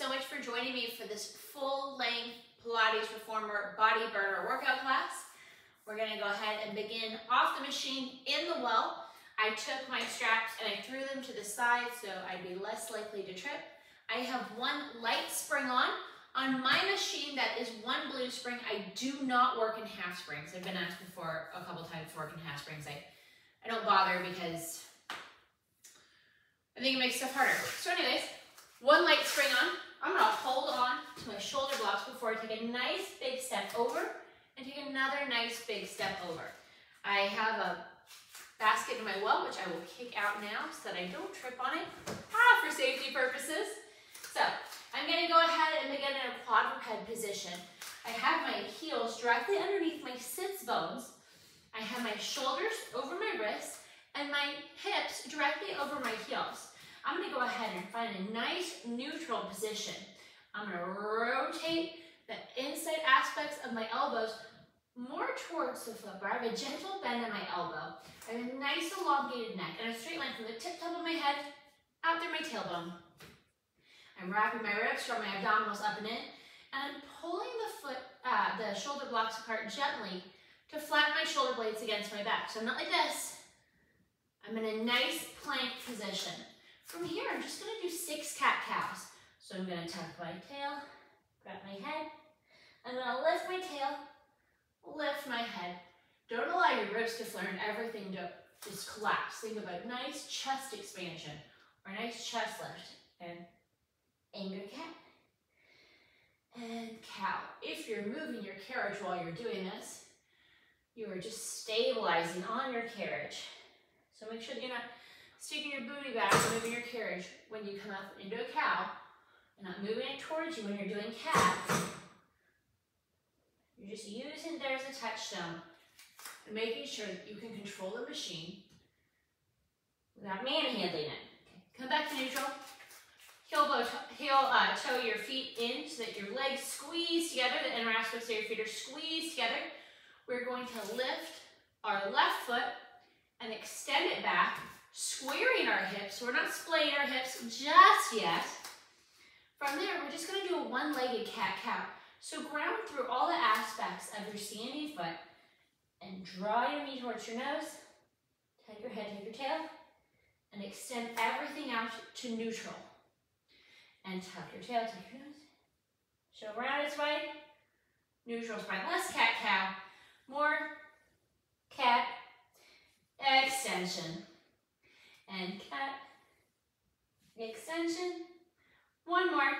so much for joining me for this full length Pilates Reformer Body Burner workout class. We're gonna go ahead and begin off the machine in the well. I took my straps and I threw them to the side so I'd be less likely to trip. I have one light spring on. On my machine that is one blue spring, I do not work in half springs. I've been asked before a couple times to work in half springs. I, I don't bother because I think it makes stuff harder. So anyways, one light spring on. I'm gonna hold on to my shoulder blocks before I take a nice big step over and take another nice big step over. I have a basket in my well, which I will kick out now so that I don't trip on it, ah, for safety purposes. So I'm gonna go ahead and begin in a quadruped position. I have my heels directly underneath my sits bones. I have my shoulders over my wrists and my hips directly over my heels. I'm gonna go ahead and find a nice neutral position. I'm gonna rotate the inside aspects of my elbows more towards the bar. I have a gentle bend in my elbow. I have a nice elongated neck and a straight line from the tip top of my head out through my tailbone. I'm wrapping my ribs, from my abdominals up and in, and I'm pulling the foot, uh, the shoulder blocks apart gently to flatten my shoulder blades against my back. So I'm not like this. I'm in a nice plank position. From here, I'm just gonna do six cat-cows. So I'm gonna tuck my tail, grab my head, I'm gonna lift my tail, lift my head. Don't allow your ribs to flare and everything to just collapse. Think of a nice chest expansion or nice chest lift. And anger cat and cow. If you're moving your carriage while you're doing this, you are just stabilizing on your carriage. So make sure that you're not sticking your booty back moving your carriage when you come up into a cow and not moving it towards you when you're doing cat. You're just using there as a touchstone and making sure that you can control the machine without manhandling it. Come back to neutral. Heel, bow, heel uh, toe your feet in so that your legs squeeze together. The inner aspects of your feet are squeezed together. We're going to lift our left foot and extend it back squaring our hips. We're not splaying our hips just yet. From there, we're just gonna do a one-legged cat-cow. So ground through all the aspects of your standing foot and draw your knee towards your nose, tuck your head, tuck your tail, and extend everything out to neutral. And tuck your tail, tuck your nose. Show around its way. Neutral spine. Less cat-cow. More cat extension and cat extension. One more.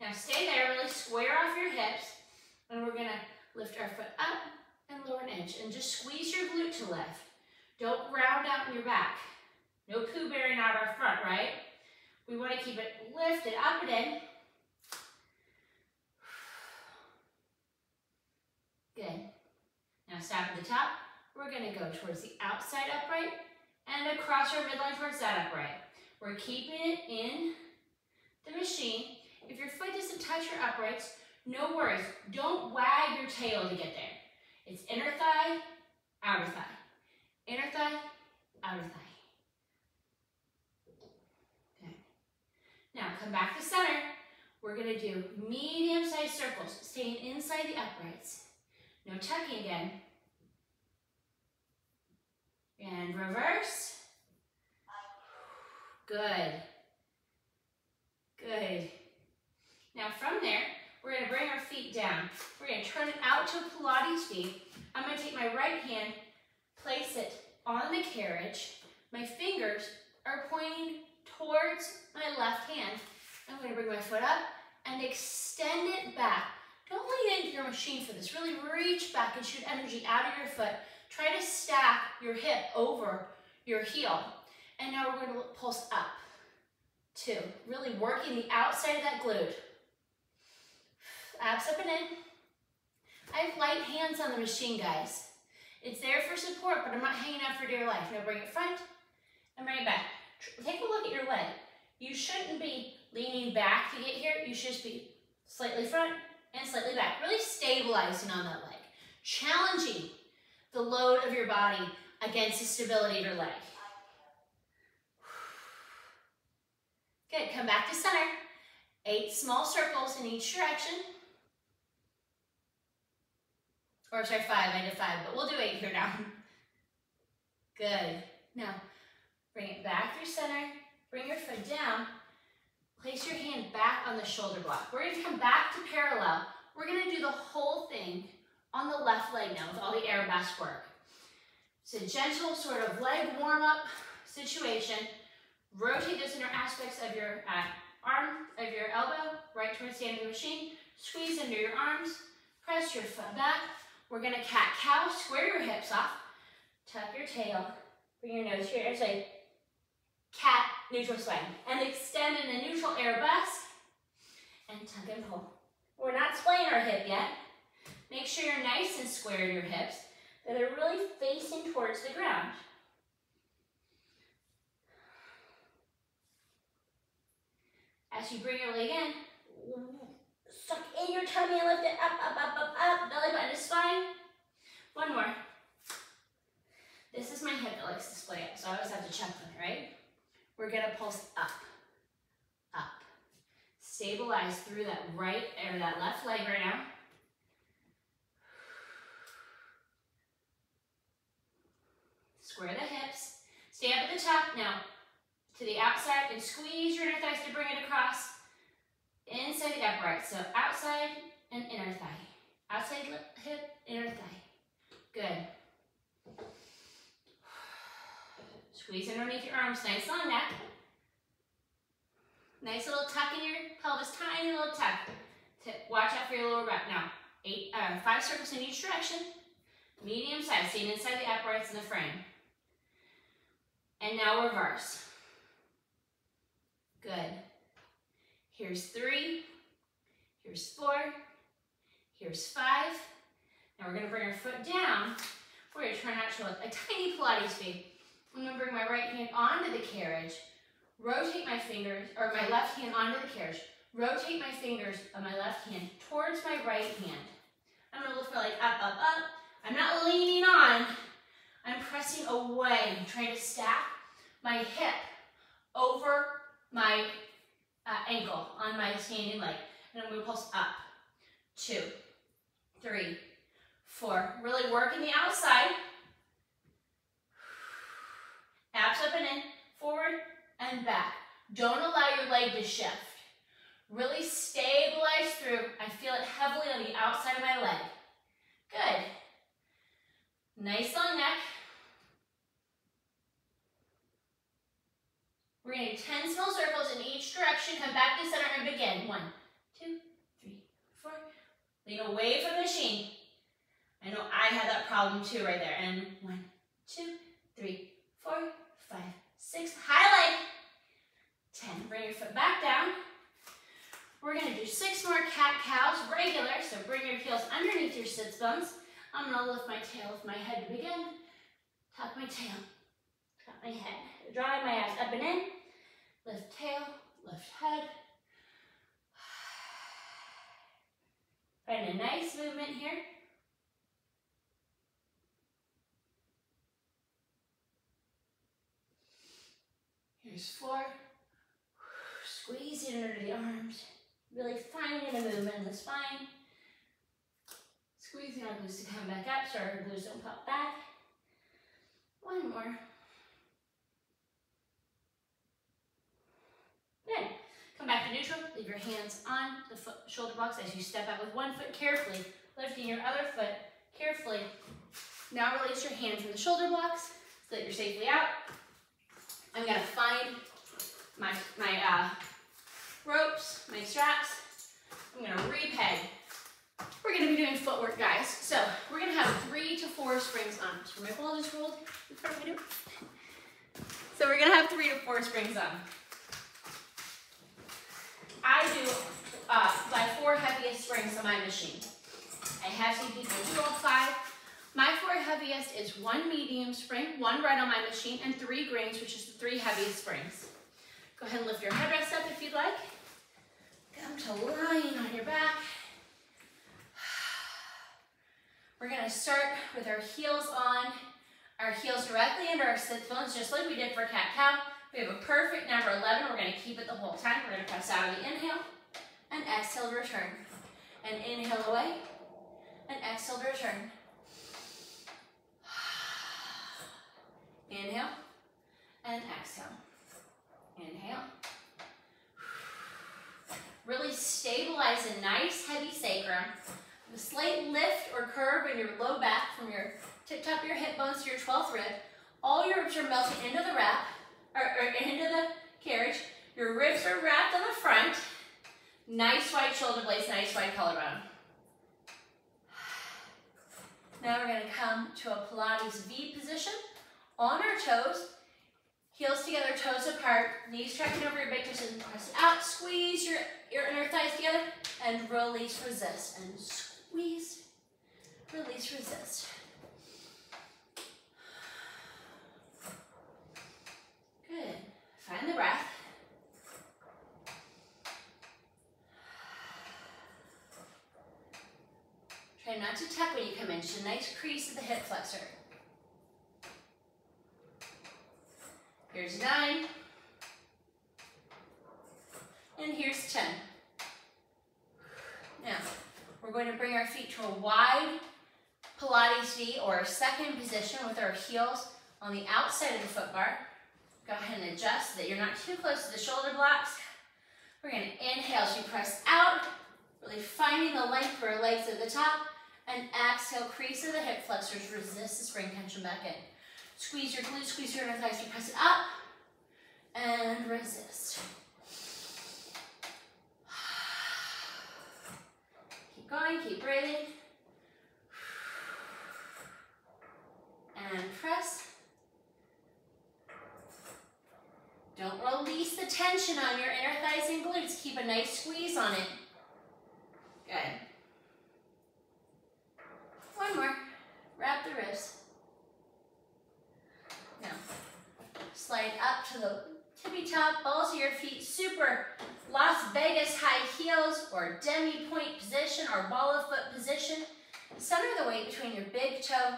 Now stay there, really square off your hips, and we're gonna lift our foot up and lower an inch, and just squeeze your glute to lift. Don't round out in your back. No poo bearing out our front, right? We wanna keep it lifted up and in. Good. Now stop at the top, we're gonna go towards the outside upright and across our midline towards that upright. We're keeping it in the machine. If your foot doesn't touch your uprights, no worries. Don't wag your tail to get there. It's inner thigh, outer thigh. Inner thigh, outer thigh. Okay. Now come back to center. We're gonna do medium-sized circles, staying inside the uprights. No tucking again. And reverse. Good. Good. Now from there, we're gonna bring our feet down. We're gonna turn it out to a Pilates feet. I'm gonna take my right hand, place it on the carriage. My fingers are pointing towards my left hand. I'm gonna bring my foot up and extend it back. Don't lean into your machine for this. Really reach back and shoot energy out of your foot Try to stack your hip over your heel. And now we're going to pulse up. Two. Really working the outside of that glute. Abs up and in. I have light hands on the machine, guys. It's there for support, but I'm not hanging out for dear life. Now bring it front and bring it back. Take a look at your leg. You shouldn't be leaning back to get here. You should just be slightly front and slightly back. Really stabilizing on that leg. Challenging the load of your body against the stability of your leg. Good. come back to center. Eight small circles in each direction. Or sorry, five, I did five, but we'll do eight here now. Good. Now, bring it back through center. Bring your foot down. Place your hand back on the shoulder block. We're gonna come back to parallel. We're gonna do the whole thing on the left leg now with all the arabesque work. It's a gentle sort of leg warm-up situation. Rotate those inner aspects of your uh, arm, of your elbow, right towards the end of the machine. Squeeze under your arms. Press your foot back. We're gonna cat-cow, square your hips off. Tuck your tail. Bring your nose here. Say cat, neutral swing. And extend in a neutral arabesque. And tuck and pull. We're not splaying our hip yet. Make sure you're nice and square in your hips, that they're really facing towards the ground. As you bring your leg in, suck in your tummy and lift it up, up, up, up, up, belly button to spine. One more. This is my hip that likes to splay up, so I always have to check on it, right? We're gonna pulse up, up. Stabilize through that right or that left leg right now. Square the hips. Stay up at the top. Now, to the outside and squeeze your inner thighs to bring it across. Inside the upright. So outside and inner thigh. Outside hip, inner thigh. Good. Squeeze underneath your arms. Nice long neck. Nice little tuck in your pelvis. Tiny little tuck. Watch out for your lower back. Now, eight, uh, five circles in each direction. Medium size. Staying inside the uprights in the frame. And now reverse. Good. Here's three. Here's four. Here's five. Now we're gonna bring our foot down. We're gonna turn out to a, a tiny Pilates feet. I'm gonna bring my right hand onto the carriage, rotate my fingers, or my left hand onto the carriage, rotate my fingers of my left hand towards my right hand. I'm gonna look for like up, up, up. I'm not leaning on, pressing away, trying to stack my hip over my uh, ankle on my standing leg. And I'm gonna pulse up, two, three, four. Really working the outside. Abs up and in, forward and back. Don't allow your leg to shift. Really stabilize through. I feel it heavily on the outside of my leg. Good. Nice long neck. We're going to do 10 small circles in each direction. Come back to center and begin. One, two, three, four. Lean away from the machine. I know I had that problem too right there. And one, two, three, four, five, six. High leg. 10. Bring your foot back down. We're going to do six more cat-cows, regular. So bring your heels underneath your sits bones. I'm going to lift my tail with my head to begin. Tuck my tail. Tuck my head. Drawing my ass up and in. Lift tail, lift head. Find a nice movement here. Here's four. Squeeze it under the arms. Really finding a movement in the spine. Squeezing our glutes to come back up so our glutes don't pop back. One more. Good. Come back to neutral. Leave your hands on the foot, shoulder blocks as you step out with one foot carefully, lifting your other foot carefully. Now release your hand from the shoulder blocks so that you're safely out. I'm gonna find my, my uh, ropes, my straps. I'm gonna repeg. We're gonna be doing footwork, guys. So we're gonna have three to four springs on. So my ball just rolled So we're gonna have three to four springs on. I do uh, my four heaviest springs on my machine. I have seen people do all five. My four heaviest is one medium spring, one right on my machine, and three greens, which is the three heaviest springs. Go ahead and lift your headrest up if you'd like. Come to lying on your back. We're gonna start with our heels on, our heels directly under our sit bones, just like we did for cat-cow. We have a perfect number 11. We're going to keep it the whole time. We're going to press out of the inhale and exhale to return. And inhale away and exhale to return. Inhale and exhale. Inhale. Really stabilize a nice heavy sacrum. A slight lift or curve in your low back from your tip top of your hip bones to your 12th rib. All your ribs are melting into the wrap, or, or into the carriage. Your ribs are wrapped on the front. Nice wide shoulder blades, nice wide collarbone. Now we're gonna come to a Pilates V position on our toes, heels together, toes apart, knees tracking over your big toes and press it out. Squeeze your, your inner thighs together and release, resist. And squeeze, release, resist. Good. Find the breath. Try not to tuck when you come in. Just a nice crease of the hip flexor. Here's nine. And here's 10. Now, we're going to bring our feet to a wide Pilates V or second position with our heels on the outside of the foot bar. Go ahead and adjust so that you're not too close to the shoulder blocks. We're going to inhale as you press out, really finding the length for our legs at the top, and exhale, crease of the hip flexors, resist the spring tension back in. Squeeze your glutes, squeeze your inner thighs, you press it up, and resist. Keep going, keep breathing. And press. Don't release the tension on your inner thighs and glutes. Keep a nice squeeze on it. Good. One more. Wrap the wrists. Now, slide up to the tippy top, balls of your feet, super Las Vegas high heels or demi-pointe position or ball of foot position. Center the weight between your big toe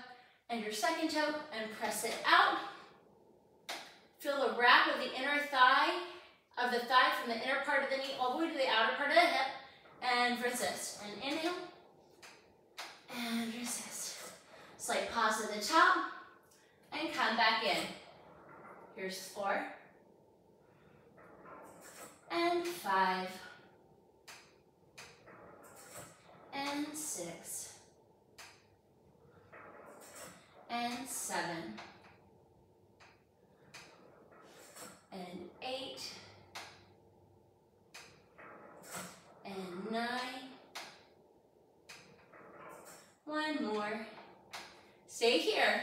and your second toe and press it out. Feel the wrap of the inner thigh, of the thigh from the inner part of the knee all the way to the outer part of the hip and resist. And inhale and resist. Slight pause at the top and come back in. Here's four and five and six and seven and eight and nine one more stay here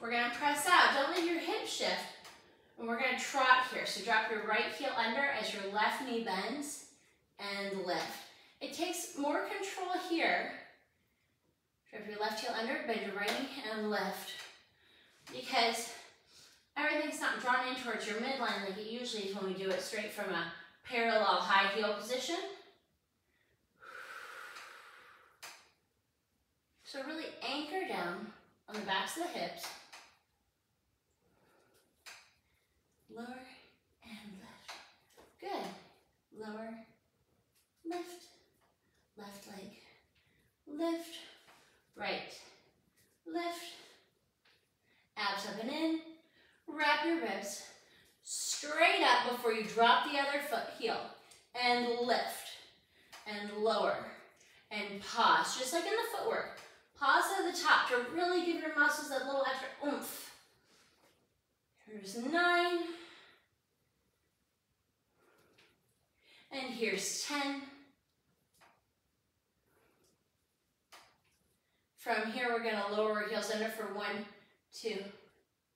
we're going to press out don't let your hips shift and we're going to trot here. So drop your right heel under as your left knee bends and lift. It takes more control here. Drop your left heel under, bend your right knee and lift. Because everything's not drawn in towards your midline like it usually is when we do it straight from a parallel high heel position. So really anchor down on the backs of the hips. lower, and lift. Good. Lower, lift, left leg, lift, right, lift, abs up and in, wrap your ribs straight up before you drop the other foot heel, and lift, and lower, and pause, just like in the footwork. Pause at the top to really give your muscles that little extra oomph. Here's nine, And here's 10. From here, we're gonna lower our heels under for one, two,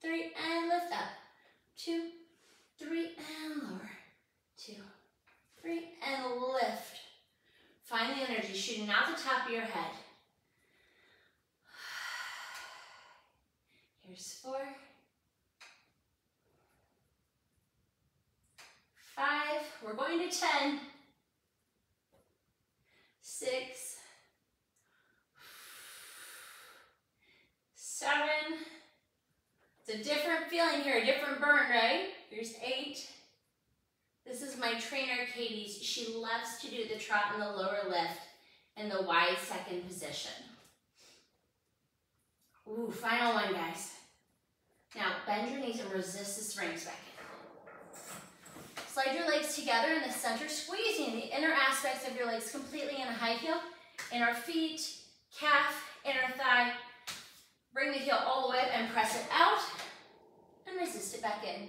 three, and lift up. Two, three, and lower. Two, three, and lift. Find the energy shooting out the top of your head. Here's four. Five, we're going to 10. Six, seven, It's a different feeling here, a different burn, right? Here's eight. This is my trainer, Katie's. She loves to do the trot and the lower lift in the wide second position. Ooh, final one, guys. Now, bend your knees and resist the springs back in. Slide your legs together in the center, squeezing the inner aspects of your legs completely in a high heel. Inner feet, calf, inner thigh. Bring the heel all the way up and press it out and resist it back in.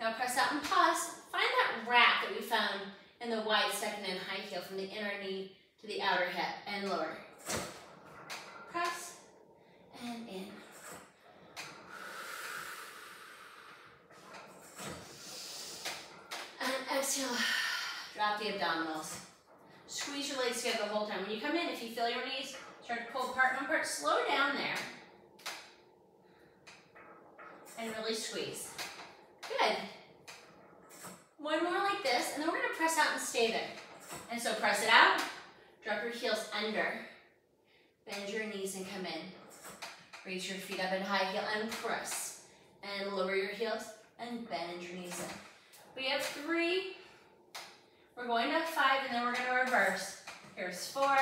Now press out and pause. Find that wrap that we found in the wide second and high heel from the inner knee to the outer hip and lower. Press and in. And exhale. Drop the abdominals. Squeeze your legs together the whole time. When you come in, if you feel your knees start to pull apart one part, slow down there. And really squeeze. Good. One more like this, and then we're gonna press out and stay there. And so press it out, drop your heels under, bend your knees and come in. Raise your feet up in high heel and press. And lower your heels and bend your knees in. We have three. We're going to five and then we're gonna reverse. Here's four.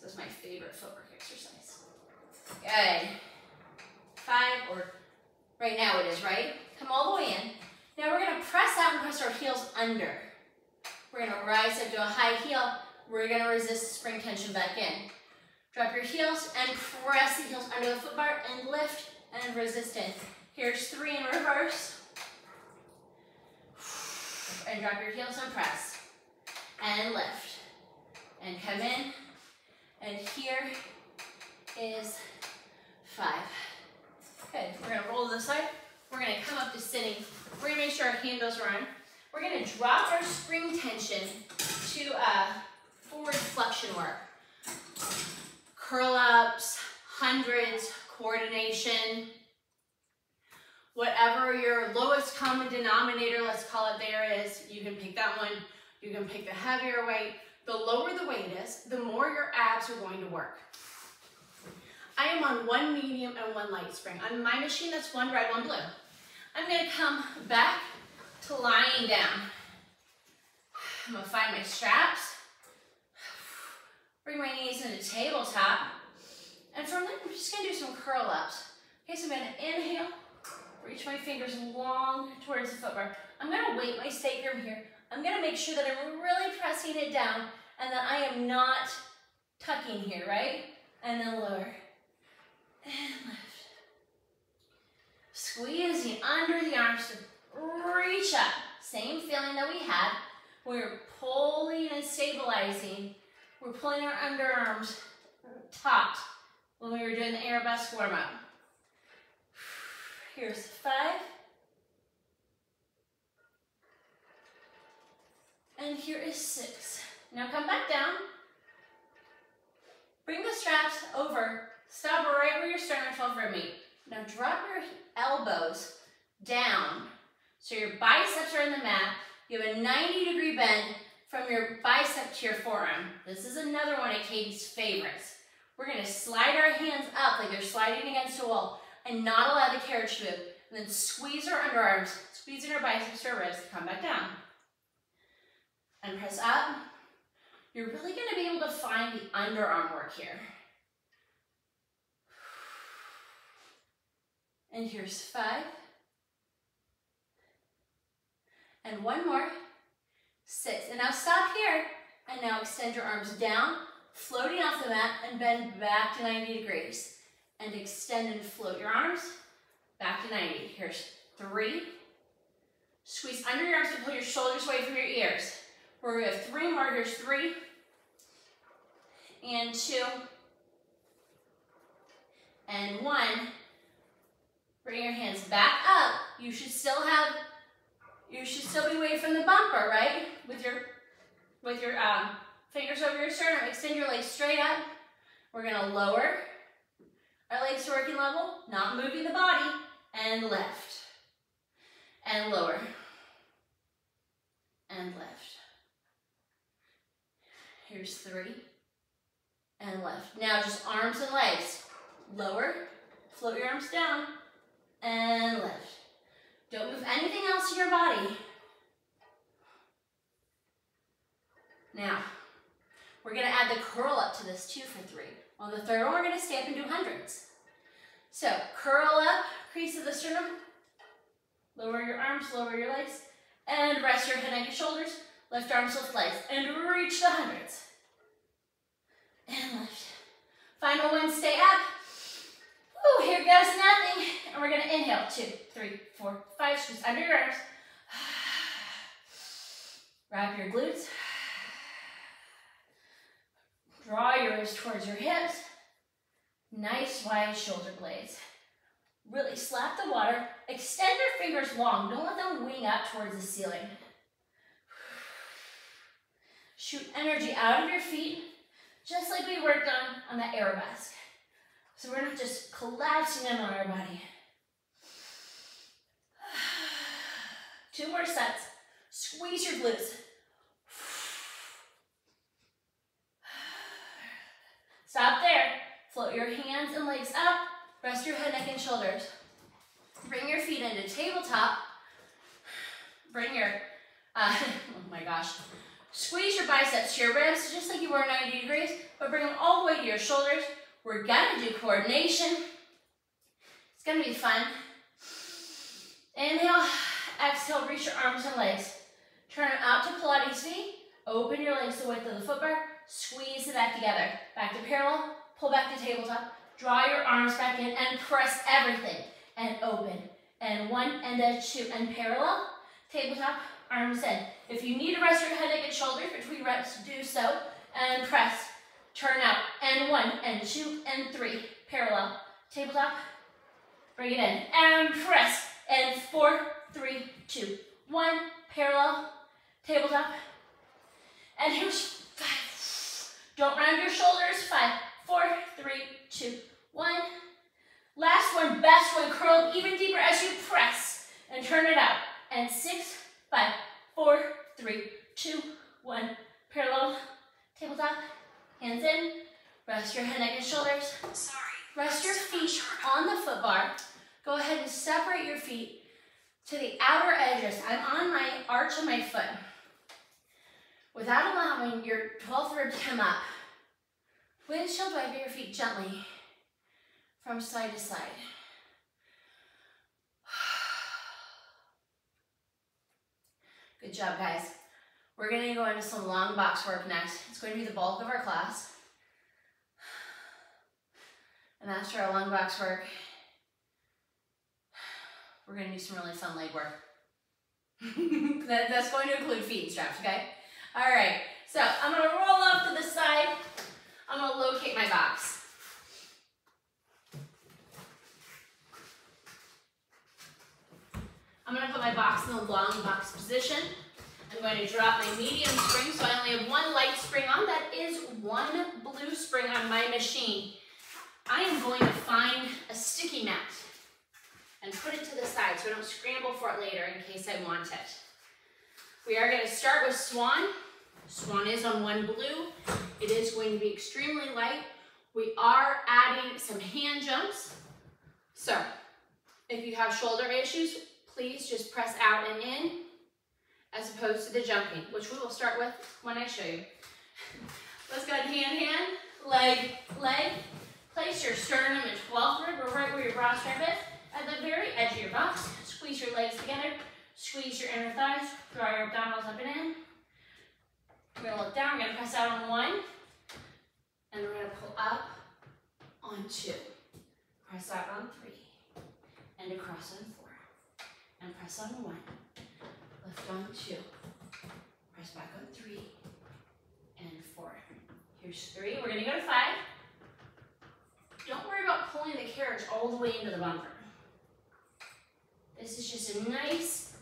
This is my favorite footwork exercise. Good. Five, or right now it is, right? Come all the way in. Now we're gonna press out and press our heels under. We're gonna rise up to a high heel. We're gonna resist spring tension back in. Drop your heels and press the heels under the foot bar and lift and resist in. Here's three in reverse. And drop your heels and press. And lift. And come in. And here is five. Good. We're gonna roll to the side. We're gonna come up to sitting. We're gonna make sure our handles are on. We're gonna drop our spring tension to uh, forward flexion work. Curl ups, hundreds, coordination, whatever your lowest common denominator, let's call it there is, you can pick that one. You can pick the heavier weight. The lower the weight is, the more your abs are going to work. I am on one medium and one light spring. On my machine, that's one red, one blue. I'm gonna come back to lying down. I'm gonna find my straps. Bring my knees into tabletop. And from there, I'm just gonna do some curl ups. Okay, so I'm gonna inhale, reach my fingers long towards the foot bar. I'm gonna weight my sacrum here. I'm gonna make sure that I'm really pressing it down and that I am not tucking here, right? And then lower. And lift. Squeezing under the arms to reach up. Same feeling that we had. We're pulling and stabilizing. We're pulling our underarms taut when we were doing the arabesque warm up. Here's five. And here is six. Now come back down. Bring the straps over. Stop right where your sternum 12 rib meet. Now drop your elbows down. So your biceps are in the mat. You have a 90 degree bend from your bicep to your forearm. This is another one of Katie's favorites. We're gonna slide our hands up like they're sliding against a wall and not allow the carriage to move. And then squeeze our underarms, squeezing our biceps to our wrists, come back down. And press up. You're really gonna be able to find the underarm work here. And here's five. And one more. Six. And now stop here. And now extend your arms down, floating off the mat, and bend back to 90 degrees. And extend and float your arms back to 90. Here's three. Squeeze under your arms to pull your shoulders away from your ears. We're gonna have three more. Here's three. And two. And one. Bring your hands back up. You should still have, you should still be away from the bumper, right? With your, with your um, fingers over your sternum. Extend your legs straight up. We're gonna lower our legs to working level, not moving the body, and lift. And lower. And lift. Here's three. And lift. Now just arms and legs. Lower, float your arms down, and lift. Don't move anything else in your body. Now, we're gonna add the curl up to this two for three. On the third one, we're gonna stay up and do hundreds. So, curl up, crease of the sternum, lower your arms, lower your legs, and rest your head, on your shoulders, lift arms, lift legs, and reach the hundreds. And lift. Final one, stay up. Ooh, here goes nothing. And we're gonna inhale, two, three, four, five, squeeze under your arms. Wrap your glutes. Draw your wrists towards your hips. Nice wide shoulder blades. Really slap the water. Extend your fingers long. Don't let them wing up towards the ceiling. Shoot energy out of your feet, just like we worked on on that arabesque. So we're not just collapsing in on our body. Two more sets. Squeeze your glutes. Stop there. Float your hands and legs up. Rest your head, neck, and shoulders. Bring your feet into tabletop. Bring your, uh, oh my gosh. Squeeze your biceps to your ribs, just like you were 90 degrees, but bring them all the way to your shoulders. We're gonna do coordination. It's gonna be fun. Inhale, exhale, reach your arms and legs. Turn them out to Pilates feet. Open your legs the width of the foot bar. Squeeze the back together. Back to parallel, pull back to tabletop. Draw your arms back in and press everything. And open. And one, and a two, and parallel. Tabletop, arms in. If you need to rest your head, neck, and shoulders between reps, do so. And press. Turn out. And one, and two, and three. Parallel. Tabletop. Bring it in. And press. And four, three, two, one. Parallel. Tabletop. And here's. Don't round your shoulders. Five, four, three, two, one. Last one, best one, curled even deeper as you press and turn it out. And six, five, four, three, two, one. Parallel, tabletop, hands in. Rest your head, neck, and shoulders. Sorry. Rest your feet on the foot bar. Go ahead and separate your feet to the outer edges. I'm on my arch of my foot. Without allowing your 12th rib to come up, windshield wipe your feet gently from side to side. Good job, guys. We're gonna go into some long box work next. It's going to be the bulk of our class. And after our long box work, we're gonna do some really fun leg work. that, that's going to include feet and straps, okay? All right, so I'm gonna roll off to the side. I'm gonna locate my box. I'm gonna put my box in the long box position. I'm going to drop my medium spring, so I only have one light spring on. That is one blue spring on my machine. I am going to find a sticky mat and put it to the side so I don't scramble for it later in case I want it. We are going to start with swan. Swan is on one blue. It is going to be extremely light. We are adding some hand jumps. So if you have shoulder issues, please just press out and in as opposed to the jumping, which we will start with when I show you. Let's go hand, hand, leg, leg. Place your sternum and 12th rib, or right where your broad strap is, at the very edge of your box. Squeeze your legs together, squeeze your inner thighs, draw your abdominals up and in. We're gonna look down, we're gonna press out on one, and we're gonna pull up on two. Press out on three, and across on four, and press on one. Lift on two. Press back on three and four. Here's three. We're gonna go to five. Don't worry about pulling the carriage all the way into the bumper. This is just a nice,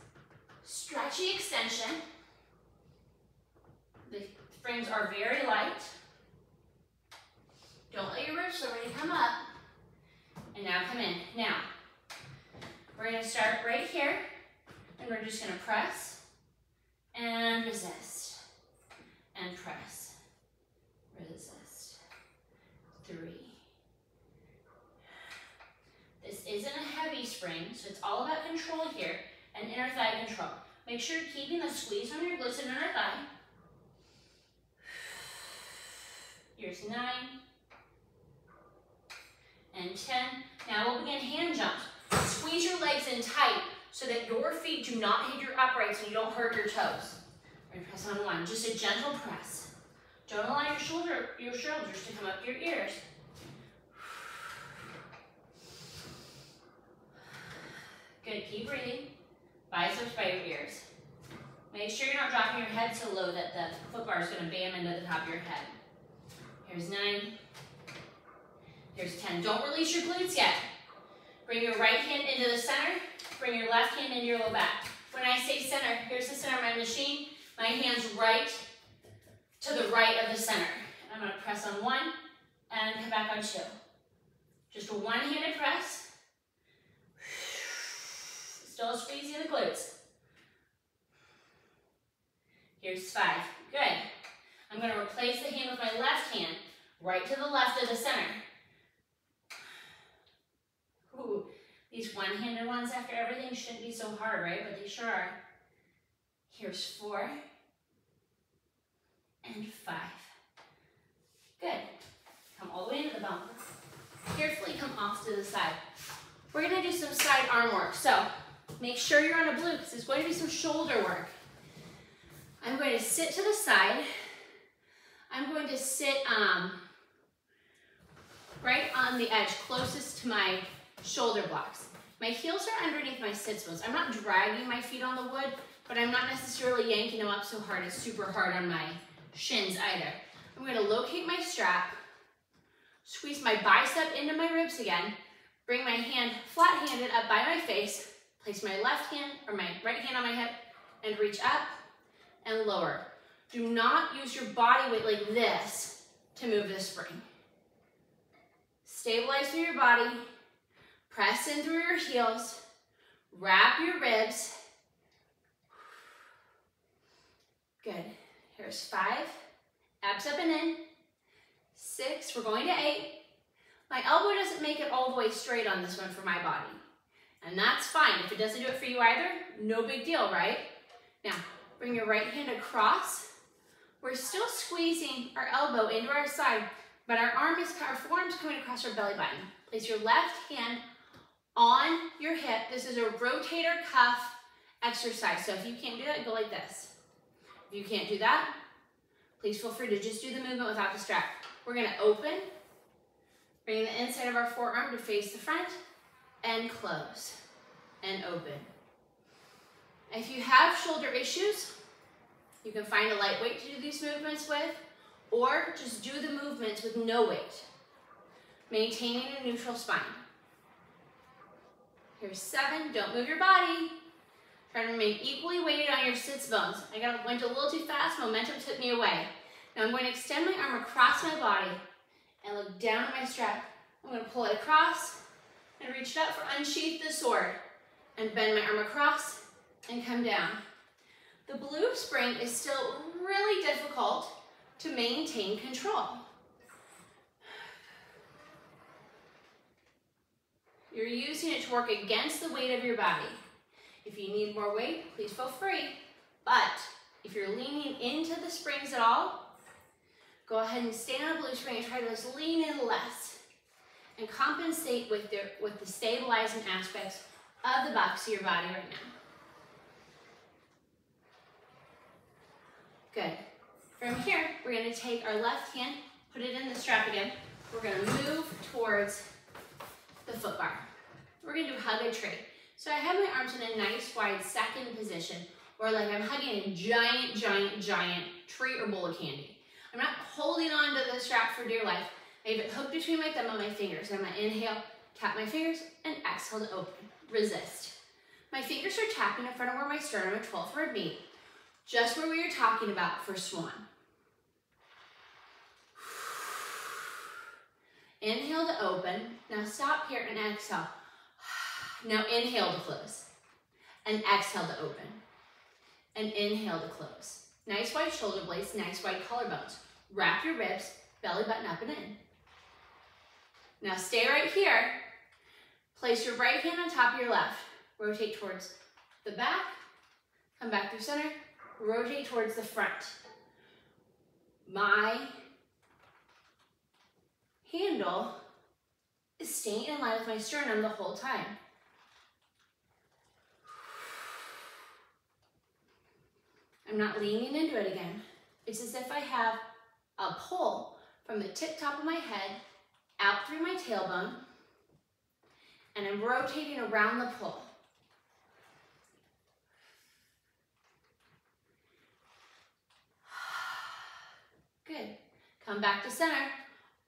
stretchy extension. Frames are very light. Don't let your ribs already come up. And now come in. Now, we're gonna start right here. And we're just gonna press and resist and press, resist, three. This isn't a heavy spring, so it's all about control here and inner thigh control. Make sure you're keeping the squeeze on your glutes and inner thigh. Here's nine and 10. Now we'll begin hand jumps. Squeeze your legs in tight so that your feet do not hit your uprights and you don't hurt your toes. We're press on one, just a gentle press. Don't allow your shoulder, your shoulders to come up to your ears. Good, keep breathing. Biceps by your ears. Make sure you're not dropping your head so low that the foot bar is gonna bam into the top of your head. Here's nine. Here's 10. Don't release your glutes yet. Bring your right hand into the center. Bring your left hand into your low back. When I say center, here's the center of my machine. My hand's right to the right of the center. I'm gonna press on one and come back on two. Just a one-handed press. Still squeezing the glutes. Here's five. Good. I'm going to replace the hand with my left hand, right to the left of the center. Ooh, these one-handed ones after everything shouldn't be so hard, right? But they sure are. Here's four and five. Good. Come all the way into the bump. Carefully come off to the side. We're gonna do some side arm work. So make sure you're on a blue because there's going to be some shoulder work. I'm going to sit to the side. I'm going to sit um, right on the edge, closest to my shoulder blocks. My heels are underneath my sits bones. I'm not dragging my feet on the wood, but I'm not necessarily yanking them up so hard. It's super hard on my shins either. I'm gonna locate my strap, squeeze my bicep into my ribs again, bring my hand flat-handed up by my face, place my left hand or my right hand on my hip, and reach up and lower. Do not use your body weight like this to move this spring. Stabilize through your body, press in through your heels, wrap your ribs. Good. Here's five, abs up and in. Six, we're going to eight. My elbow doesn't make it all the way straight on this one for my body. And that's fine. If it doesn't do it for you either, no big deal, right? Now, bring your right hand across. We're still squeezing our elbow into our side, but our arm is, our forearm is coming across our belly button. Place your left hand on your hip. This is a rotator cuff exercise. So if you can't do that, go like this. If you can't do that, please feel free to just do the movement without the strap. We're gonna open, bring the inside of our forearm to face the front, and close, and open. If you have shoulder issues, you can find a lightweight to do these movements with, or just do the movements with no weight, maintaining a neutral spine. Here's seven, don't move your body. Try to remain equally weighted on your sits bones. I got went a little too fast, momentum took me away. Now I'm going to extend my arm across my body and look down at my strap. I'm going to pull it across and reach it up for unsheath the sword and bend my arm across and come down. The blue spring is still really difficult to maintain control. You're using it to work against the weight of your body. If you need more weight, please feel free. But if you're leaning into the springs at all, go ahead and stay on a blue spring and try to just lean in less and compensate with the, with the stabilizing aspects of the box of your body right now. Good. From here, we're going to take our left hand, put it in the strap again. We're to move towards the foot bar. We're going to do hug a tree. So I have my arms in a nice wide second position, or like I'm hugging a giant, giant, giant tree or bowl of candy. I'm not holding on to the strap for dear life. I have it hooked between my thumb and my fingers. I'm gonna inhale, tap my fingers, and exhale to open. Resist. My fingers are tapping in front of where my sternum and 12th rib meet. Just where we were talking about for swan. Inhale to open. Now stop here and exhale. Now inhale to close. And exhale to open. And inhale to close. Nice wide shoulder blades, nice wide collarbones. Wrap your ribs, belly button up and in. Now stay right here. Place your right hand on top of your left. Rotate towards the back, come back through center, rotate towards the front. My handle is staying in line with my sternum the whole time. I'm not leaning into it again. It's as if I have a pull from the tip top of my head out through my tailbone and I'm rotating around the pull. Good. Come back to center.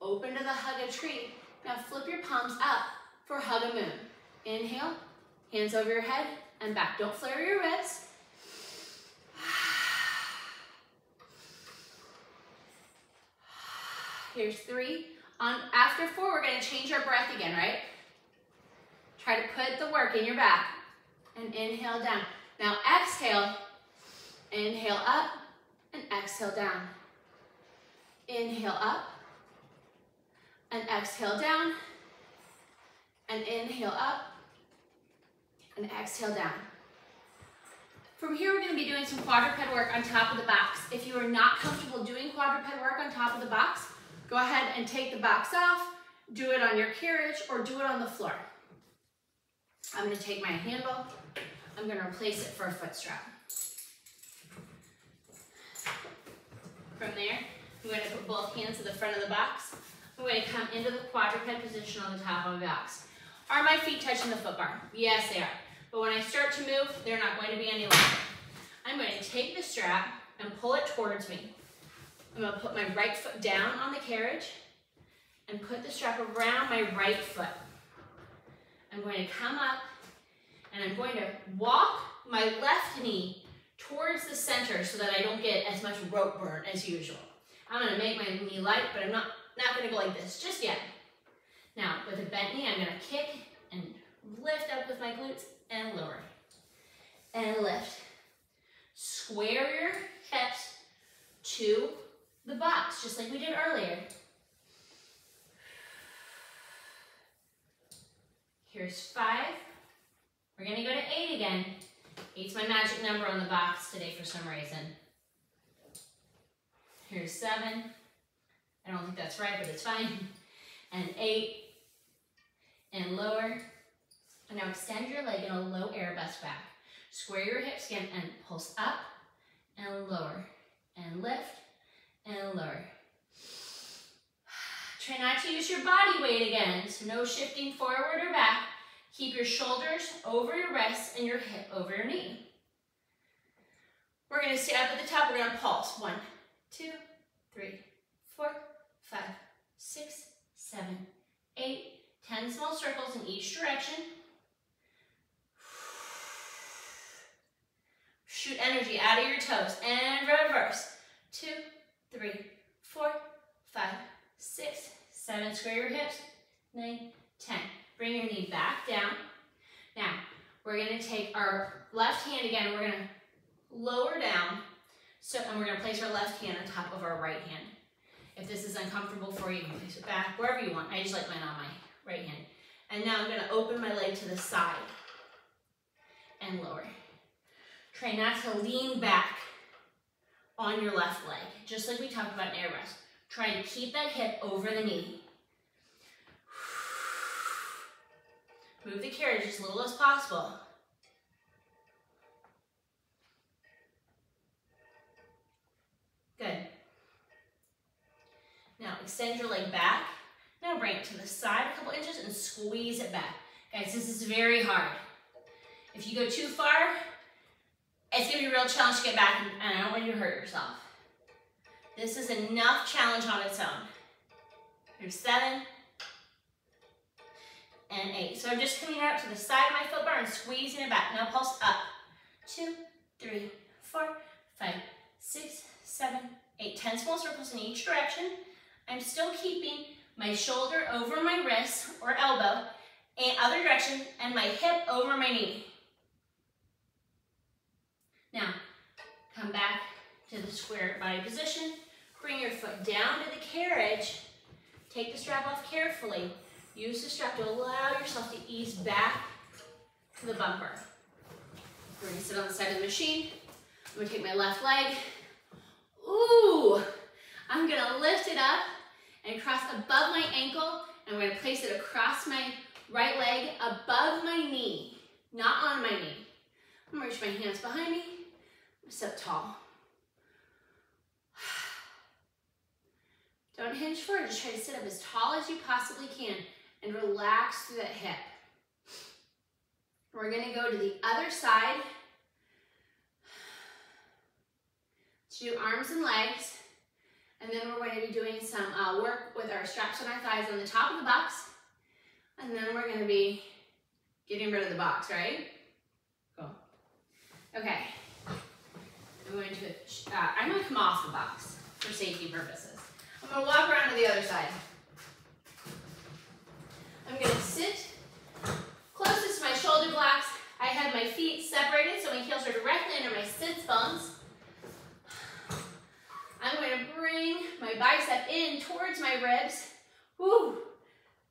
Open to the hug a tree. Now flip your palms up for hug a moon. Inhale, hands over your head and back. Don't flare your wrists. Here's three. On after four, we're gonna change our breath again, right? Try to put the work in your back. And inhale down. Now exhale, inhale up, and exhale down. Inhale up, and exhale down, and inhale up, and exhale down. From here, we're gonna be doing some quadruped work on top of the box. If you are not comfortable doing quadruped work on top of the box, go ahead and take the box off, do it on your carriage, or do it on the floor. I'm gonna take my handle, I'm gonna replace it for a foot strap. From there, I'm gonna put both hands to the front of the box. I'm gonna come into the quadruped position on the top of the box. Are my feet touching the foot bar? Yes, they are. But when I start to move, they're not going to be any longer. I'm going to take the strap and pull it towards me. I'm gonna put my right foot down on the carriage and put the strap around my right foot. I'm going to come up and I'm going to walk my left knee towards the center so that I don't get as much rope burn as usual. I'm gonna make my knee light, but I'm not, not gonna go like this just yet. Now, with a bent knee, I'm gonna kick and lift up with my glutes and lower. And lift. Square your hips to the box, just like we did earlier. Here's five. We're gonna go to eight again. Eight's my magic number on the box today for some reason. Here's seven. I don't think that's right, but it's fine. And eight. And lower. And now extend your leg in a low arabesque back. Square your hips again and pulse up and lower. And lift and lower. Try not to use your body weight again, so no shifting forward or back. Keep your shoulders over your wrists and your hip over your knee. We're gonna stay up at the top, we're gonna pulse. One, two, three, four, five, six, seven, eight, ten small circles in each direction. Shoot energy out of your toes and reverse. Two, three, four, five, six, seven. Square your hips. Nine, ten. Bring your knee back down. Now, we're gonna take our left hand again. We're gonna lower down so, and we're gonna place our left hand on top of our right hand. If this is uncomfortable for you, you can place it back wherever you want. I just like mine on my right hand. And now I'm gonna open my leg to the side and lower. Try not to lean back on your left leg, just like we talked about in air rest. Try to keep that hip over the knee. Move the carriage as little as possible. Good. Now extend your leg back. Now bring it to the side a couple inches and squeeze it back. Guys, this is very hard. If you go too far, it's gonna be a real challenge to get back and I don't want you to hurt yourself. This is enough challenge on its own. Here's seven and eight. So I'm just coming out to the side of my foot bar and squeezing it back. Now pulse up. Two, three, four, five, six, seven, eight. Ten small circles in each direction. I'm still keeping my shoulder over my wrist or elbow and other direction and my hip over my knee. Now, come back to the square body position. Bring your foot down to the carriage. Take the strap off carefully. Use the strap to allow yourself to ease back to the bumper. We're gonna sit on the side of the machine. I'm gonna take my left leg. Ooh, I'm gonna lift it up and cross above my ankle. And I'm gonna place it across my right leg above my knee, not on my knee. I'm gonna reach my hands behind me, sit tall. Don't hinge forward, just try to sit up as tall as you possibly can and relax through that hip. We're gonna go to the other side. To do arms and legs. And then we're going to be doing some uh, work with our straps on our thighs on the top of the box. And then we're gonna be getting rid of the box, right? Cool. Okay. I'm going to, uh, I'm gonna come off the box for safety purposes. I'm gonna walk around to the other side. I'm gonna sit closest to my shoulder blocks. I have my feet separated so my heels are directly under my sits bones. I'm going to bring my bicep in towards my ribs. Woo.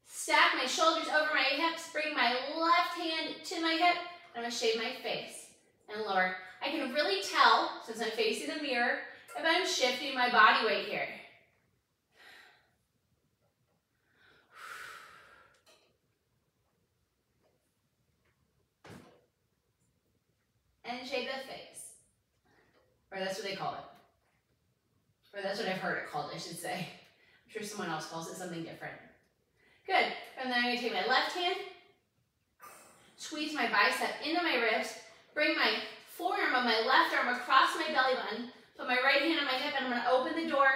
Stack my shoulders over my hips, bring my left hand to my hip, I'm gonna shave my face and lower. I can really tell, since I'm facing the mirror, if I'm shifting my body weight here. and shave the face. Or that's what they call it. Or that's what I've heard it called, I should say. I'm sure someone else calls it something different. Good. And then I'm going to take my left hand, squeeze my bicep into my ribs, bring my forearm of my left arm across my belly button, put my right hand on my hip, and I'm going to open the door,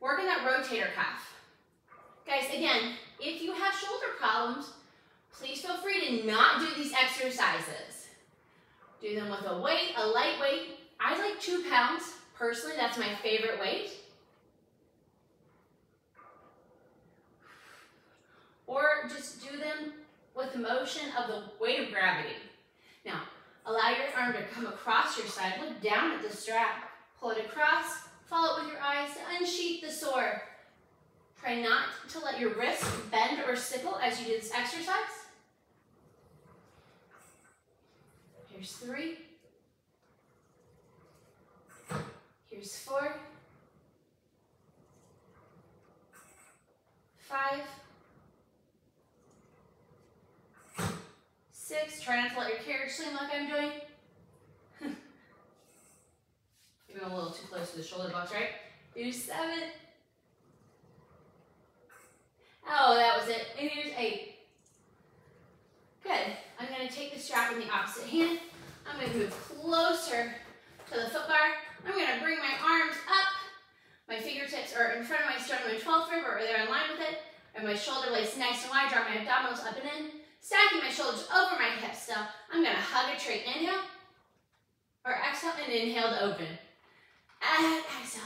working that rotator cuff. Guys, again, if you have shoulder problems, please feel free to not do these exercises. Do them with a weight, a light weight. I like two pounds. Personally, that's my favorite weight. Or just do them with the motion of the weight of gravity. Now, allow your arm to come across your side. Look down at the strap. Pull it across. Follow it with your eyes to unsheath the sword. Try not to let your wrist bend or sickle as you do this exercise. Here's three. Here's four, five, six. Try not to let your carriage swing like I'm doing. I'm a little too close to the shoulder box, right? Do seven. Oh, that was it. And here's eight. Good. I'm going to take the strap in the opposite hand. I'm going to move closer to the foot bar. I'm going to bring my arms up. My fingertips are in front of my sternum and 12th rib, or they're in line with it. And my shoulder blades nice and wide. Draw my abdominals up and in. Stacking my shoulders over my hips still. I'm going to hug a tree. Inhale. Or exhale and inhale to open. And exhale.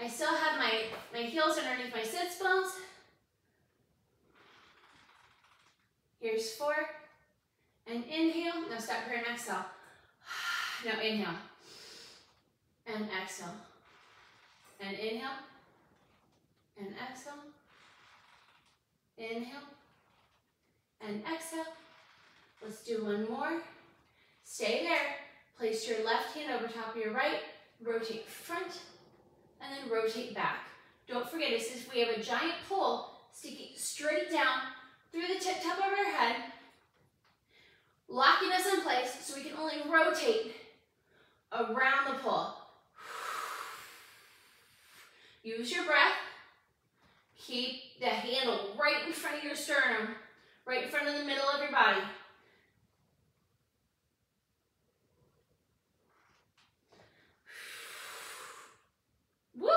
I still have my, my heels underneath my sits bones. Here's four. And inhale. Now stop here and exhale. Now inhale. And exhale. And inhale. And exhale. Inhale. And exhale. Let's do one more. Stay there. Place your left hand over top of your right. Rotate front. And then rotate back. Don't forget, it's as we have a giant pole sticking straight down through the tip top of our head, locking us in place so we can only rotate around the pull. Use your breath. Keep the handle right in front of your sternum, right in front of the middle of your body. Woo!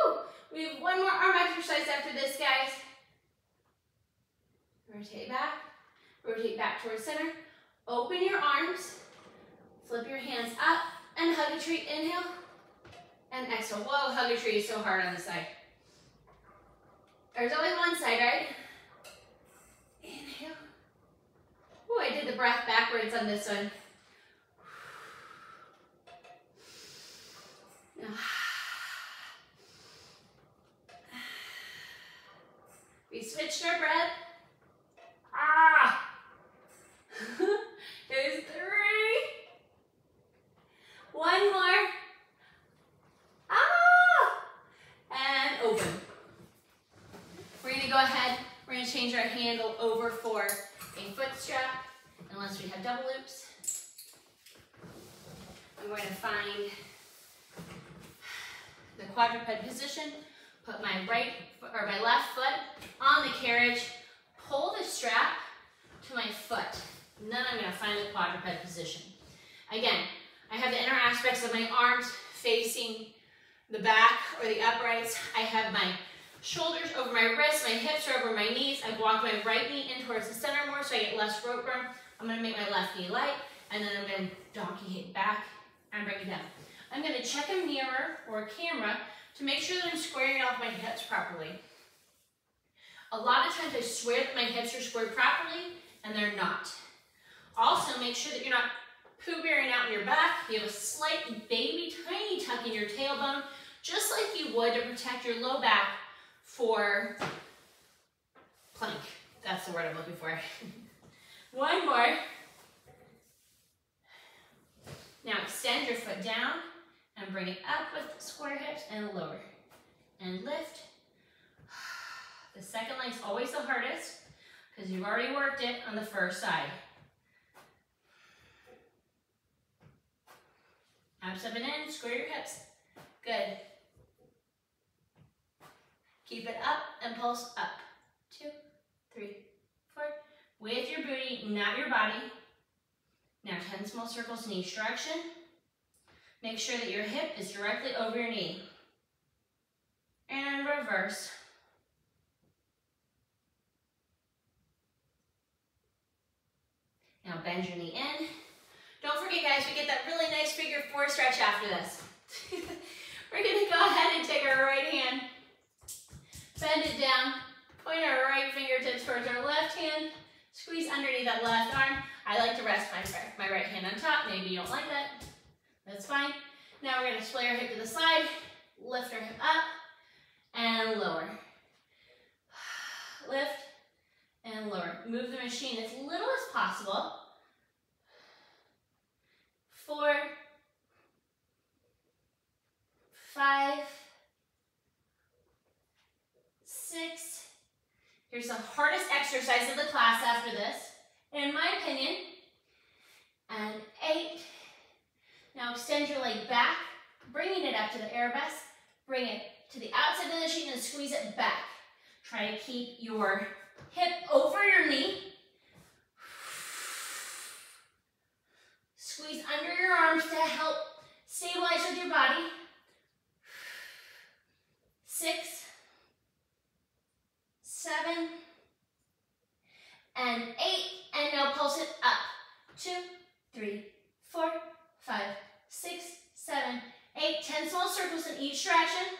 We have one more arm exercise after this, guys. Rotate back, rotate back towards center. Open your arms, flip your hands up, and hug a tree. Inhale, and exhale. Whoa, hug a tree so hard on the side. There's only one side, right? Inhale. Oh, I did the breath backwards on this one. We switched our breath. Ah! Here's three. One more. Ah! And open. We're gonna go ahead, we're gonna change our handle over for a foot strap, unless we have double loops. I'm going to find the quadruped position, put my right or my left foot on the carriage, pull the strap to my foot, and then I'm going to find the quadruped position. Again, I have the inner aspects of my arms facing the back or the uprights. I have my shoulders over my wrists, my hips are over my knees. I've walked my right knee in towards the center more so I get less rope burn. I'm gonna make my left knee light, and then I'm gonna donkey hit back and bring it down. I'm gonna check a mirror or a camera to make sure that I'm squaring off my hips properly. A lot of times I swear that my hips are squared properly, and they're not. Also, make sure that you're not poo bearing out in your back. You have a slight baby tiny tuck in your tailbone, just like you would to protect your low back for plank. That's the word I'm looking for. One more. Now extend your foot down and bring it up with square hips and lower. And lift. The second leg's always the hardest because you've already worked it on the first side. Up and in, square your hips. Good. Keep it up and pulse up. Two, three, four. With your booty, not your body. Now 10 small circles in each direction. Make sure that your hip is directly over your knee. And reverse. Now bend your knee in. Don't forget guys, we get that really nice figure four stretch after this. We're gonna go ahead and take our right hand, bend it down, point our right fingertips towards our left hand, squeeze underneath that left arm. I like to rest my, my right hand on top. Maybe you don't like that. That's fine. Now we're gonna splay our hip to the side, lift our hip up, and lower. Lift and lower. Move the machine as little as possible. Four, five, six. Here's the hardest exercise of the class after this, in my opinion. And eight. Now extend your leg back, bringing it up to the arabesque. Bring it to the outside of the machine and squeeze it back. Try to keep your hip over your knee. Squeeze under your arms to help stabilize with your body. Six, seven, and eight. And now pulse it up. Two, three, four, five, six, seven, eight. Ten small circles in each direction.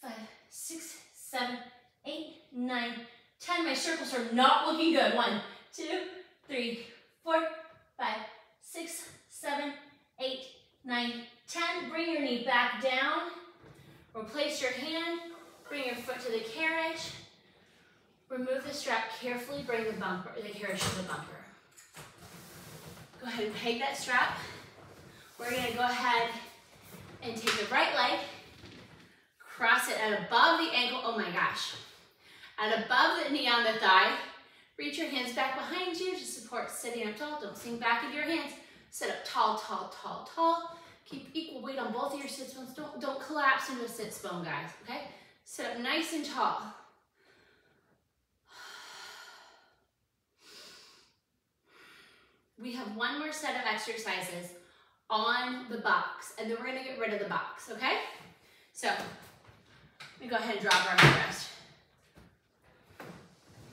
Five, six, seven, eight, nine, ten. My circles are not looking good. One, two, three, four, six, seven, eight, nine, ten. Bring your knee back down. Replace your hand. Bring your foot to the carriage. Remove the strap carefully. Bring the bumper, the carriage to the bumper. Go ahead and peg that strap. We're gonna go ahead and take the right leg, cross it at above the ankle. Oh my gosh. At above the knee on the thigh. Reach your hands back behind you to support sitting up tall. Don't sink back into your hands. Sit up tall, tall, tall, tall. Keep equal weight on both of your sits bones. Don't, don't collapse into a sits bone, guys, okay? Sit up nice and tall. We have one more set of exercises on the box, and then we're gonna get rid of the box, okay? So, let me go ahead and drop our headrest.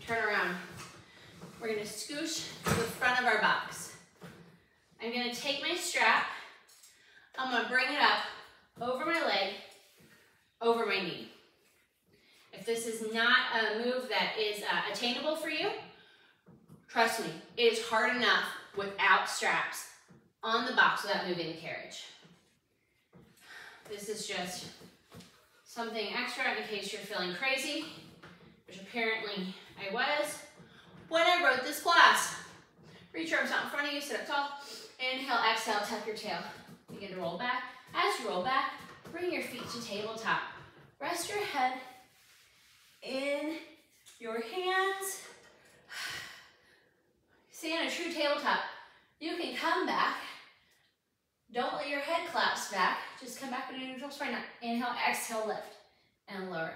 Turn around. We're gonna scooch to the front of our box. I'm gonna take my strap, I'm gonna bring it up over my leg, over my knee. If this is not a move that is uh, attainable for you, trust me, it is hard enough without straps on the box without moving the carriage. This is just something extra in case you're feeling crazy. which apparently I was when I wrote this class. Reach your arms out in front of you, sit up tall. Inhale, exhale, tuck your tail. Begin to roll back. As you roll back, bring your feet to tabletop. Rest your head in your hands. Stay in a true tabletop. You can come back. Don't let your head collapse back. Just come back in a neutral spine. Inhale, exhale, lift, and lower.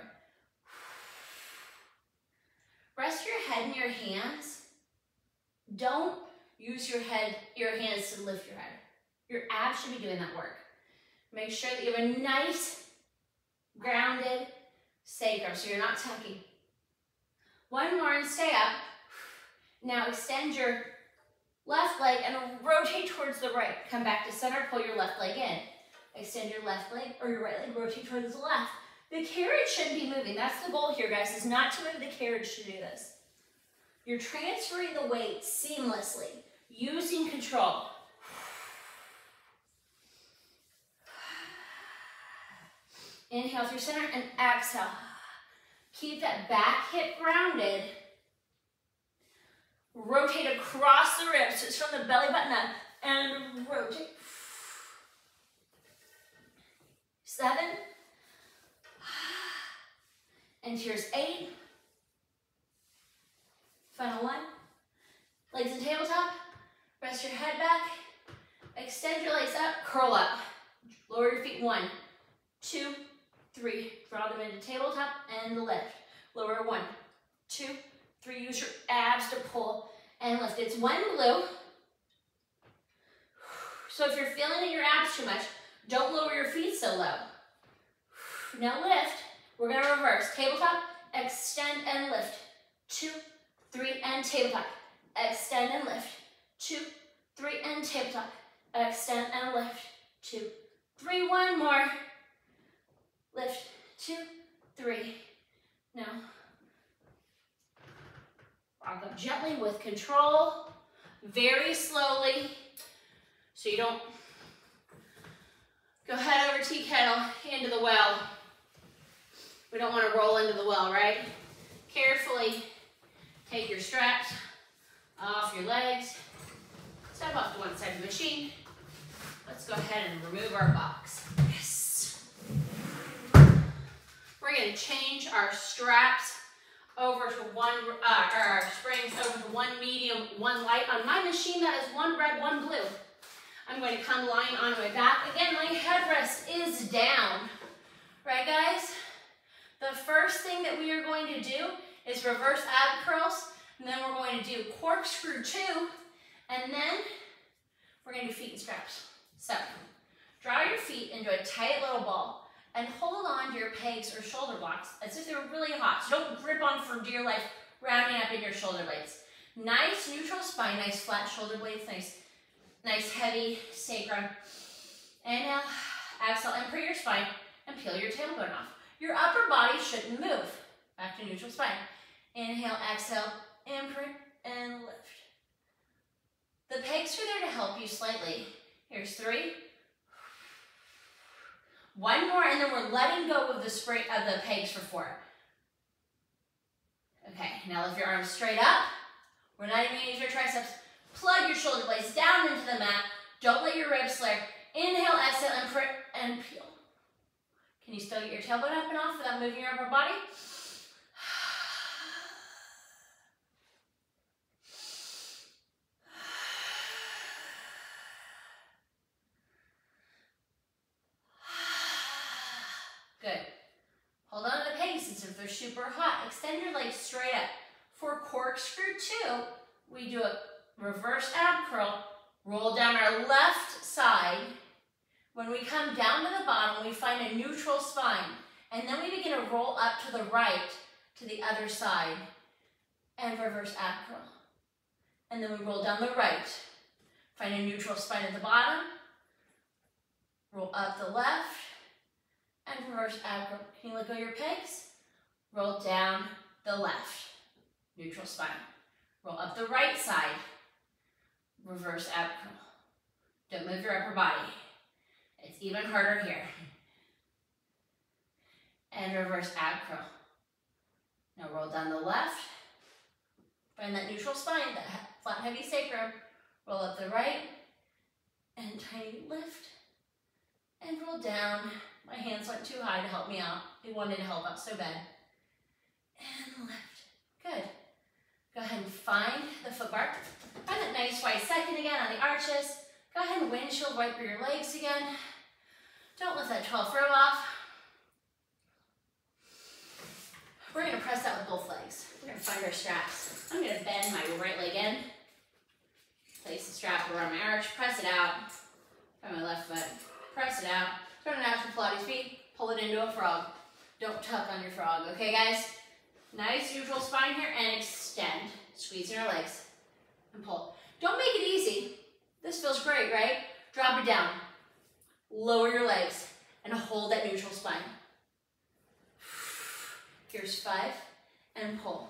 Rest your head in your hands. Don't use your head, your hands to lift your head. Your abs should be doing that work. Make sure that you have a nice, grounded sacrum, so you're not tucking. One more and stay up. Now extend your left leg and rotate towards the right. Come back to center, pull your left leg in. Extend your left leg or your right leg, rotate towards the left. The carriage shouldn't be moving. That's the goal here, guys, is not to move the carriage to do this. You're transferring the weight seamlessly, using control. Inhale through center and exhale. Keep that back hip grounded. Rotate across the ribs, It's from the belly button up, and rotate. Seven, and here's eight. Final one. Legs in tabletop. Rest your head back. Extend your legs up. Curl up. Lower your feet. One, two, three. Draw them into tabletop and the lift. Lower one, two, three. Use your abs to pull and lift. It's one blue. So if you're feeling in your abs too much, don't lower your feet so low. Now lift. We're gonna reverse. Tabletop, extend and lift. Two, three, and tabletop. Extend and lift. Two, three, and tabletop. Extend and lift. Two, three, one more. Lift, two, three. Now, rock up gently with control, very slowly, so you don't go head over tea kettle into the well. We don't want to roll into the well, right? Carefully take your straps off your legs. Step off to one side of the machine. Let's go ahead and remove our box. Yes. We're going to change our straps over to one, uh, or our springs over to one medium, one light. On my machine, that is one red, one blue. I'm going to come lying on my back. Again, my headrest is down. Right, guys? The first thing that we are going to do is reverse ab curls, and then we're going to do corkscrew two, and then we're going to do feet and straps. So, draw your feet into a tight little ball, and hold on to your pegs or shoulder blocks as if they were really hot. So don't grip on for dear life, rounding up in your shoulder blades. Nice neutral spine, nice flat shoulder blades, nice, nice heavy sacrum. Now, exhale, and your spine, and peel your tailbone off. Your upper body shouldn't move. Back to neutral spine. Inhale, exhale, imprint, and lift. The pegs are there to help you slightly. Here's three. One more, and then we're letting go of the spring of the pegs for four. Okay, now lift your arms straight up. We're not even gonna use your triceps. Plug your shoulder blades down into the mat. Don't let your ribs flare. Inhale, exhale, and, and peel. Can you still get your tailbone up and off without moving your upper body? Good. Hold on to the pegs if they're super hot. Extend your legs straight up. For corkscrew two, we do a reverse ab curl, roll down our left side, when we come down to the bottom, we find a neutral spine. And then we begin to roll up to the right, to the other side, and reverse ab curl. And then we roll down the right, find a neutral spine at the bottom, roll up the left, and reverse ab curl. Can you let go your pegs? Roll down the left, neutral spine. Roll up the right side, reverse ab curl. Don't move your upper body. It's even harder here. And reverse ab curl. Now roll down the left. Find that neutral spine, that flat heavy sacrum. Roll up the right and tiny lift and roll down. My hands went too high to help me out. They wanted to help out so bad. And lift. Good. Go ahead and find the foot. Find that nice wide second again on the arches. Go ahead and windshield wiper your legs again. Don't let that 12 throw off. We're gonna press that with both legs. We're gonna find our straps. I'm gonna bend my right leg in. Place the strap around my arch, press it out. Find my left foot, press it out. Turn it out for Pilates feet, pull it into a frog. Don't tuck on your frog, okay guys? Nice neutral spine here and extend. Squeeze your legs and pull. Don't make it easy. This feels great, right? Drop it down. Lower your legs and hold that neutral spine. Here's five and pull.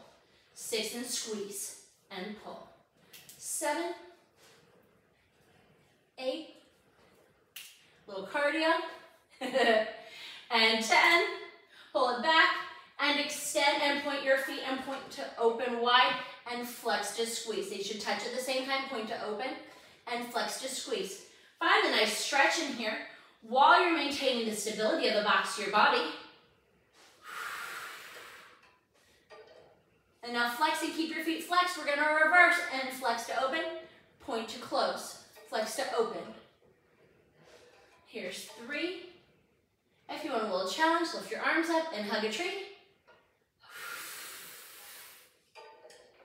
Six and squeeze and pull. Seven, eight, little cardio, and 10, pull it back, and extend and point your feet and point to open wide, and flex to squeeze. They should touch at the same time, point to open, and flex to squeeze. Find a nice stretch in here while you're maintaining the stability of the box to your body. And now flex and keep your feet flexed. We're gonna reverse and flex to open, point to close, flex to open. Here's three. If you want a little challenge, lift your arms up and hug a tree.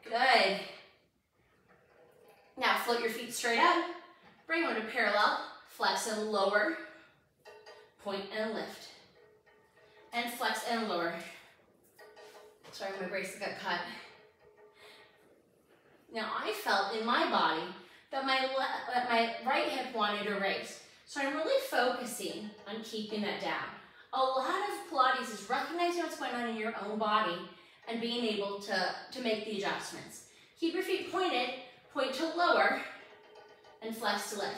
Good. Now float your feet straight up. Bring them to parallel. Flex and lower. Point and lift. And flex and lower. Sorry, my bracelet got cut. Now I felt in my body that my, that my right hip wanted to raise. So I'm really focusing on keeping that down. A lot of Pilates is recognizing what's going on in your own body and being able to, to make the adjustments. Keep your feet pointed, point to lower, and flex to lift.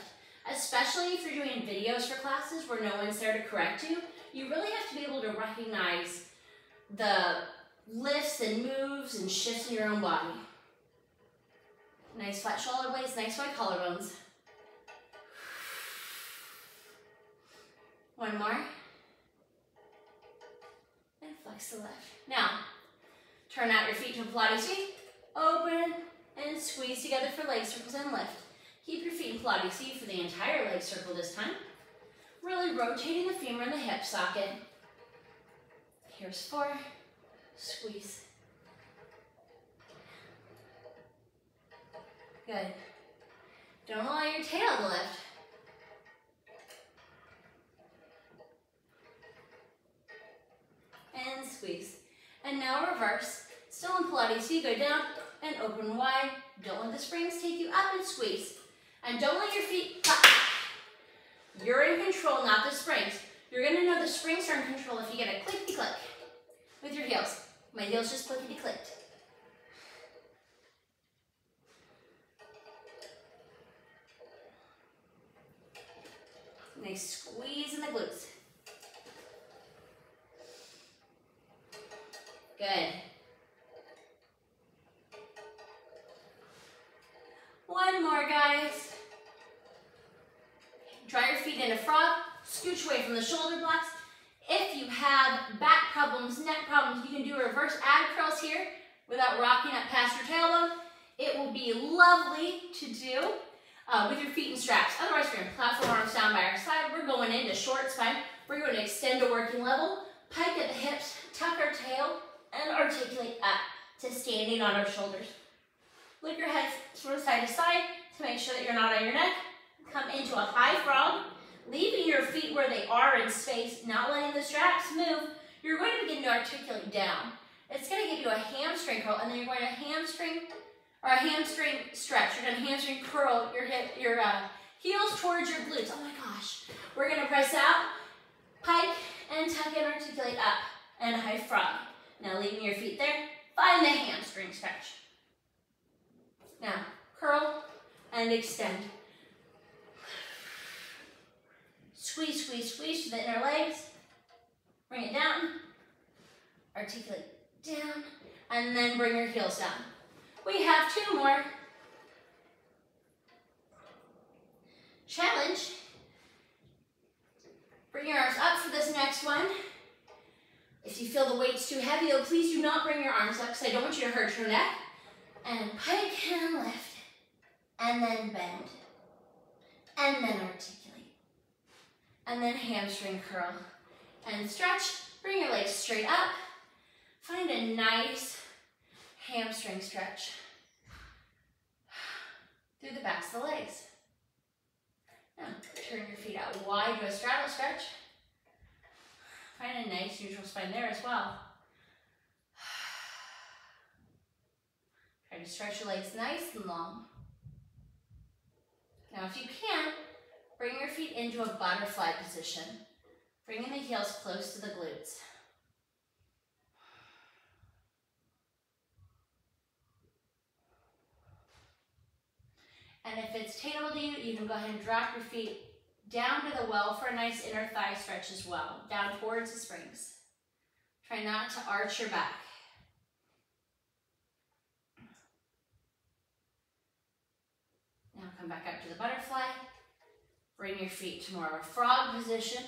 Especially if you're doing videos for classes where no one's there to correct you, you really have to be able to recognize the lifts and moves and shifts in your own body. Nice flat shoulder blades, nice wide collarbones. One more. And flex the left. Now, turn out your feet to Pilates feet. Open and squeeze together for leg circles and lift. Keep your feet in Pilates for the entire leg circle this time. Really rotating the femur and the hip socket. Here's four. Squeeze. Good. Don't allow your tail to lift. And squeeze. And now reverse. Still in Pilates, you go down and open wide. Don't let the springs take you up and squeeze. And don't let your feet clap. You're in control, not the springs. You're gonna know the springs are in control if you get a clickety-click with your heels. My heels just clickety-clicked. Nice squeeze in the glutes. Good. One more, guys. Dry your feet in a frog. Scooch away from the shoulder blocks. If you have back problems, neck problems, you can do reverse ab curls here without rocking up past your tailbone. It will be lovely to do uh, with your feet and straps. Otherwise, we're going to platform arms down by our side. We're going into short spine. We're going to extend to working level, pike at the hips, tuck our tail, and articulate up to standing on our shoulders. Look your head of side to side to make sure that you're not on your neck. Come into a high frog, leaving your feet where they are in space, not letting the straps move. You're going to begin to articulate down. It's going to give you a hamstring curl, and then you're going to hamstring or a hamstring stretch. You're going to hamstring curl your hip, your uh, heels towards your glutes. Oh my gosh. We're going to press out, pike, and tuck and articulate up, and high frog. Now leaving your feet there, find the hamstring stretch. Now, curl and extend. Squeeze, squeeze, squeeze to the inner legs. Bring it down. Articulate down, and then bring your heels down. We have two more. Challenge. Bring your arms up for this next one. If you feel the weight's too heavy, though, please do not bring your arms up because I don't want you to hurt your neck. And pike and lift. And then bend. And then articulate. And then hamstring curl. And stretch. Bring your legs straight up. Find a nice hamstring stretch through the backs of the legs. Now, turn your feet out wide, do a straddle stretch. Find a nice neutral spine there as well. Try to stretch your legs nice and long. Now, if you can, bring your feet into a butterfly position, bringing the heels close to the glutes. And if it's tailable to you, you can go ahead and drop your feet down to the well for a nice inner thigh stretch as well, down towards the springs. Try not to arch your back. Now come back up to the butterfly. Bring your feet to more of a frog position.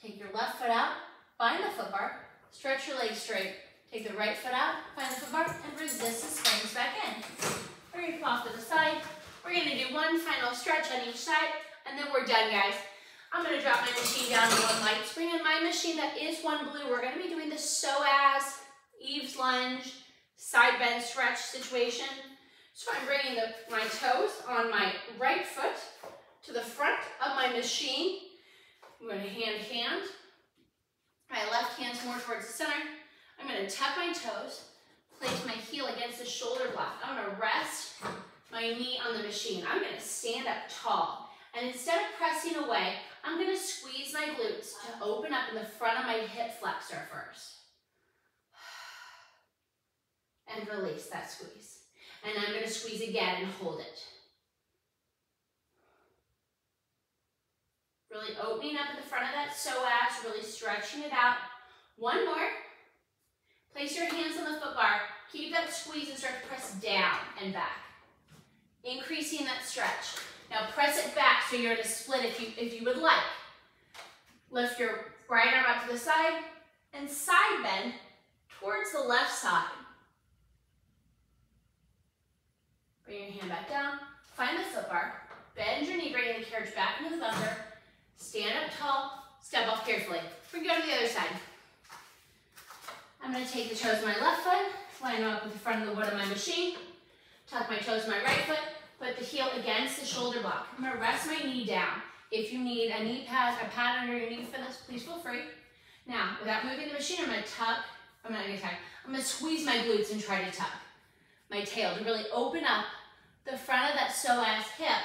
Take your left foot out, find the foot bar, stretch your legs straight. Take the right foot out, find the foot bar, and resist the springs back in. Bring your off to the side, we're gonna do one final stretch on each side, and then we're done, guys. I'm gonna drop my machine down to one light spring, and my machine that is one blue, we're gonna be doing the psoas, Eve's lunge, side bend stretch situation. So I'm bringing the, my toes on my right foot to the front of my machine. I'm gonna hand hand. My left hand's more towards the center. I'm gonna tuck my toes, place my heel against the shoulder block. I'm gonna rest my knee on the machine. I'm gonna stand up tall. And instead of pressing away, I'm gonna squeeze my glutes to open up in the front of my hip flexor first. And release that squeeze. And I'm gonna squeeze again and hold it. Really opening up in the front of that psoas, really stretching it out. One more. Place your hands on the foot bar. Keep that squeeze and start to press down and back increasing that stretch. Now press it back so you're in a split if you, if you would like. Lift your right arm up to the side and side bend towards the left side. Bring your hand back down, find the foot bar, bend your knee, bringing the carriage back into the bumper, stand up tall, step off carefully. We go to the other side. I'm gonna take the toes of my left foot, line up with the front of the wood of my machine, Tuck my toes to my right foot, put the heel against the shoulder block. I'm gonna rest my knee down. If you need a knee pad, a pad under your knee for this, please feel free. Now, without moving the machine, I'm gonna tuck, I'm not gonna tuck, I'm gonna squeeze my glutes and try to tuck my tail to really open up the front of that psoas hip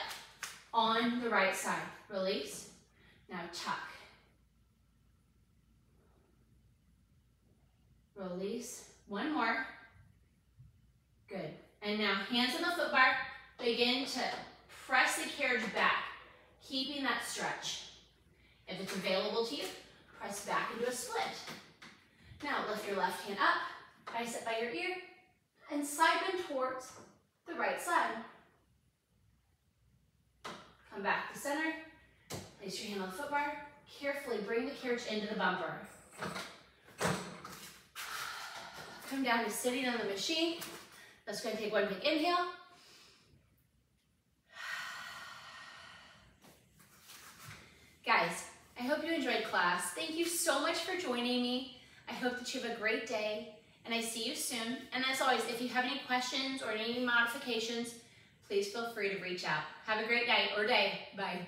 on the right side. Release. Now tuck. Release. One more. Good. And now hands on the foot bar, begin to press the carriage back, keeping that stretch. If it's available to you, press back into a split. Now lift your left hand up, bicep by your ear, and side bend towards the right side. Come back to center, place your hand on the foot bar, carefully bring the carriage into the bumper. Come down to sitting on the machine, Let's go and take one big inhale. Guys, I hope you enjoyed class. Thank you so much for joining me. I hope that you have a great day and I see you soon. And as always, if you have any questions or any modifications, please feel free to reach out. Have a great night or day. Bye.